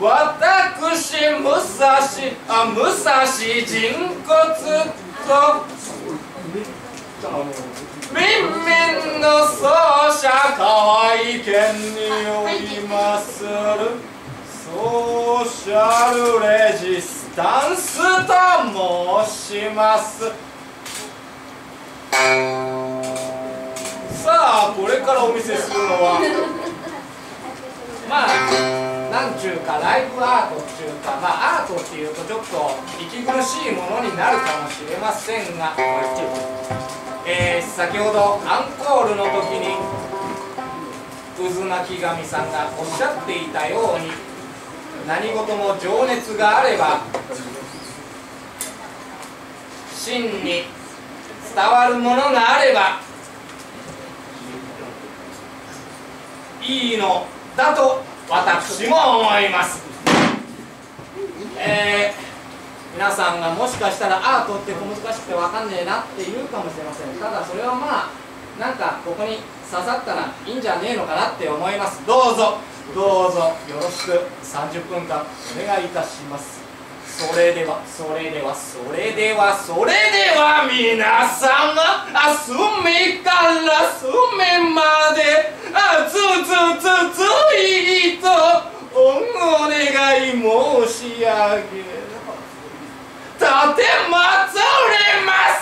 私武蔵あ武蔵人骨と。民民の奏者いけんにおりまする。ソーシャルレジスタンスと申します。さあこれからお見せするのは。まあなんちゅうかライブアートっていうかまあアートっていうとちょっと息苦しいものになるかもしれませんが、えー、先ほどアンコールの時に渦巻神さんがおっしゃっていたように何事も情熱があれば真に伝わるものがあればいいのだと私も思います、えー、皆さんがもしかしたらアートって小難しくて分かんねえなって言うかもしれません。ただそれはまあなんかここに刺さったらいいんじゃねえのかなって思います。どうぞ。どうぞ。よろしく。30分間お願いいたします。それではそれではそれではそれでは皆様隅から隅まであつつつついお願い申し上げます立てまつれます。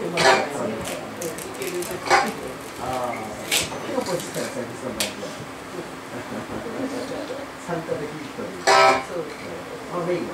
ああ、近感じ。参加できる人い。う。まあ、メインだ